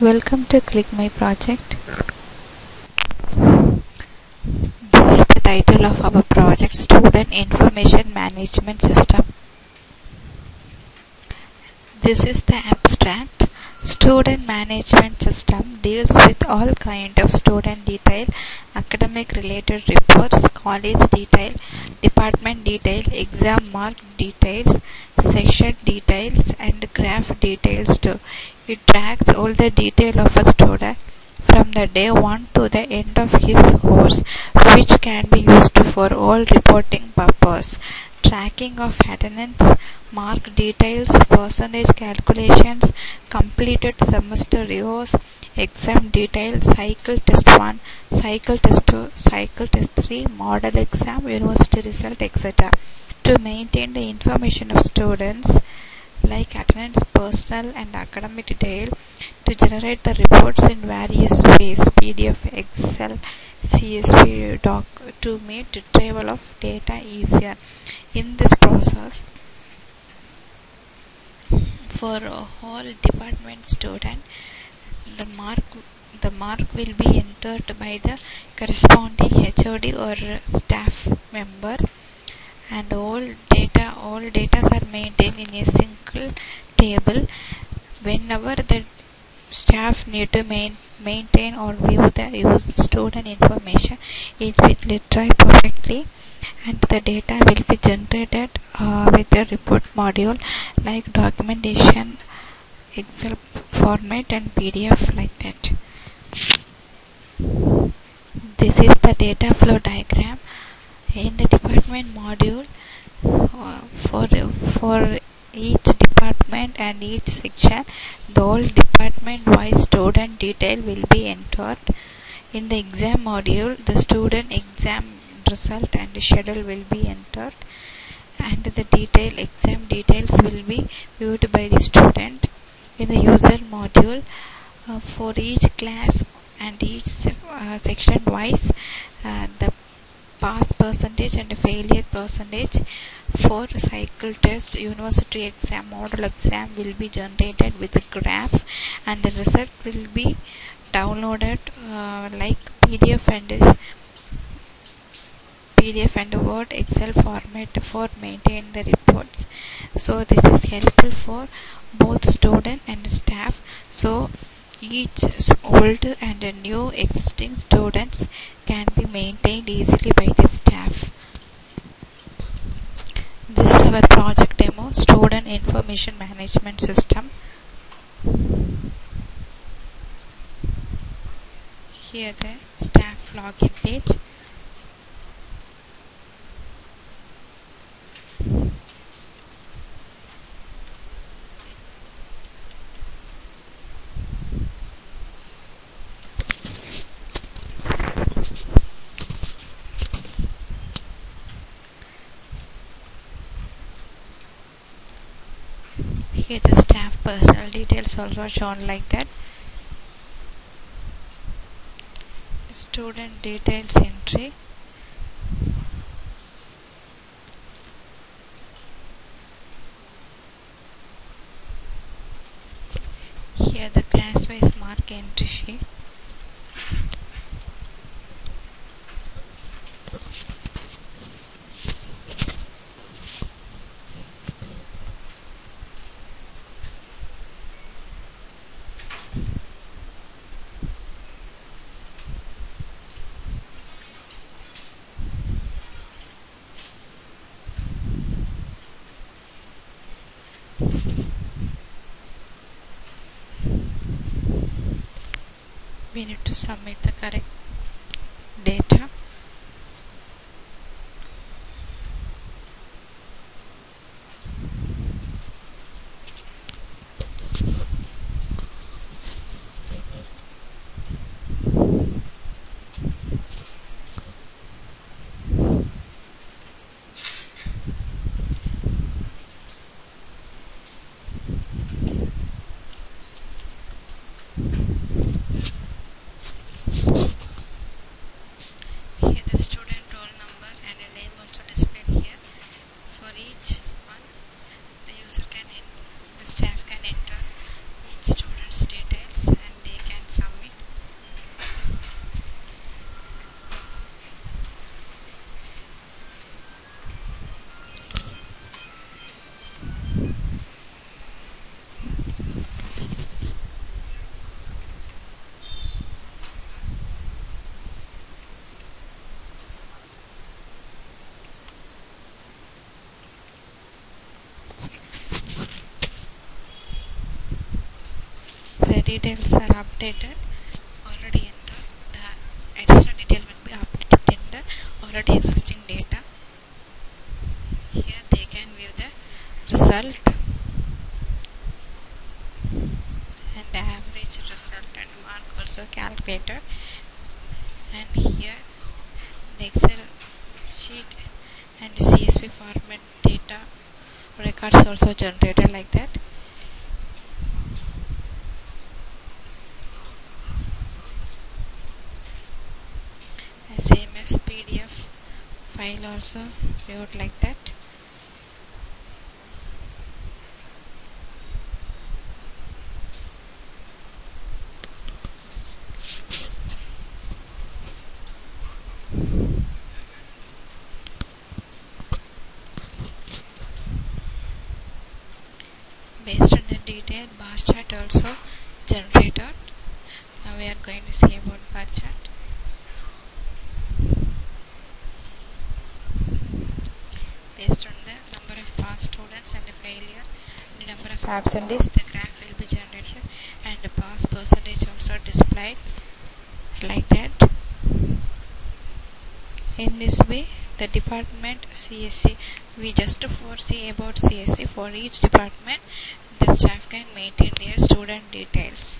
Welcome to Click My Project. This is the title of our project Student Information Management System. This is the abstract. Student Management System deals with all kind of student detail, academic related reports, college detail, department detail, exam mark details, section details and graph details too. It tracks all the detail of a student from the day 1 to the end of his course which can be used for all reporting purposes. Tracking of attendance, mark details, percentage calculations, completed semester reviews, exam details, cycle test 1, cycle test 2, cycle test 3, model exam, university result, etc. To maintain the information of students like attendance, personal and academic detail to generate the reports in various ways PDF, Excel, CSV doc to make retrieval of data easier. In this process, for all department student, the mark the mark will be entered by the corresponding HOD or staff member and all data all data are maintained in a single table. Whenever the staff need to main, maintain or view the use student information it will retrieve perfectly and the data will be generated uh, with the report module like documentation excel format and pdf like that. This is the data flow diagram. In the department module for for each department and each section the whole department wise student detail will be entered. In the exam module the student exam result and schedule will be entered. And the detail exam details will be viewed by the student. In the user module uh, for each class and each uh, section wise uh, the pass percentage and failure percentage for cycle test. University exam model exam will be generated with a graph and the result will be downloaded uh, like pdf and is pdf and word excel format for maintain the reports. So this is helpful for both student and staff. So each old and new existing students can be maintained easily by the staff. This is our project demo student information management system. Here the staff login page. Here the staff personal details also shown like that. Student details entry. Here the class wise mark entry sheet we need to submit the correct data details are updated. Already in the, the additional detail will be updated in the already existing data. Here they can view the result. And average result and mark also calculated. And here the excel sheet and csv format data records also generated like that And same as pdf file also viewed like that. Based on the detail bar chart also generated now we are going to see about bar chart based on the number of passed students and the failure number the graph will be generated and the pass percentage also displayed like that. In this way the department CSC we just foresee about CSC for each department the staff can maintain their student details